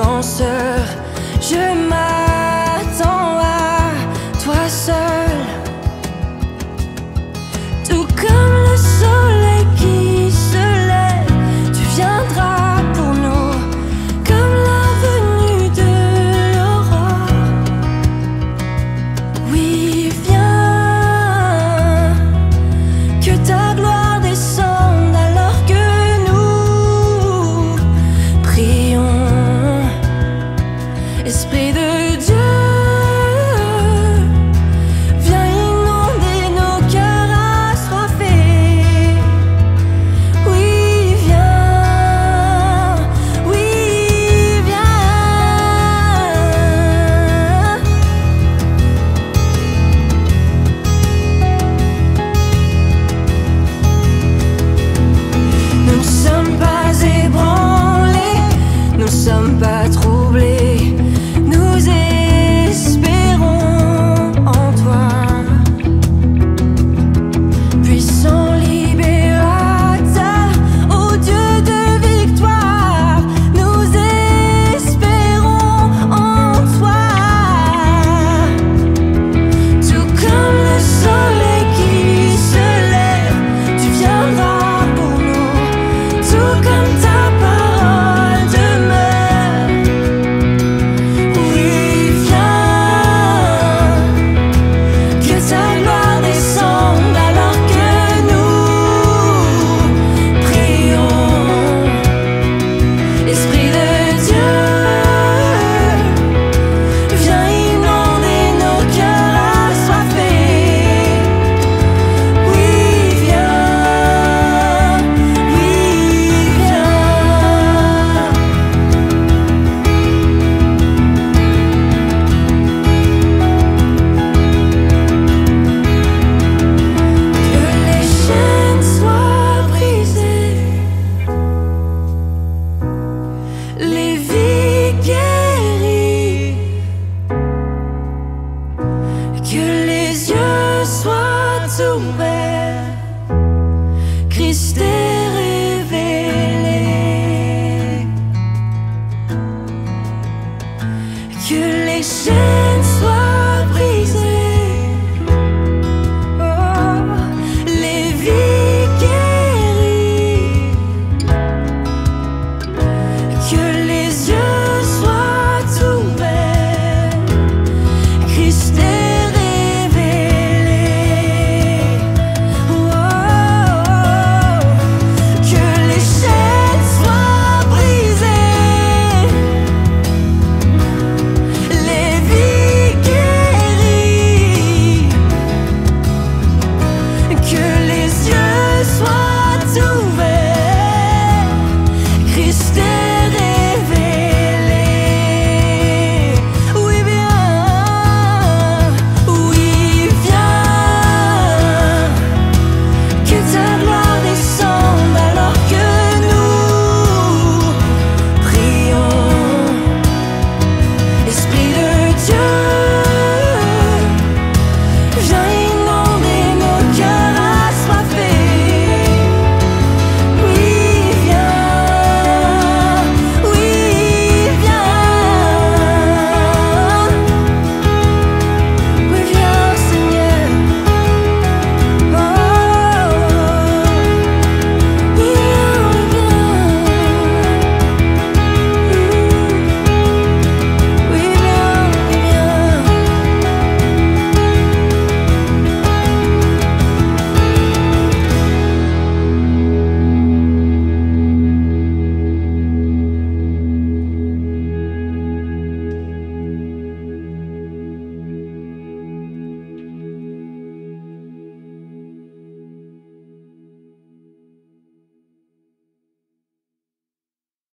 défenseur stay.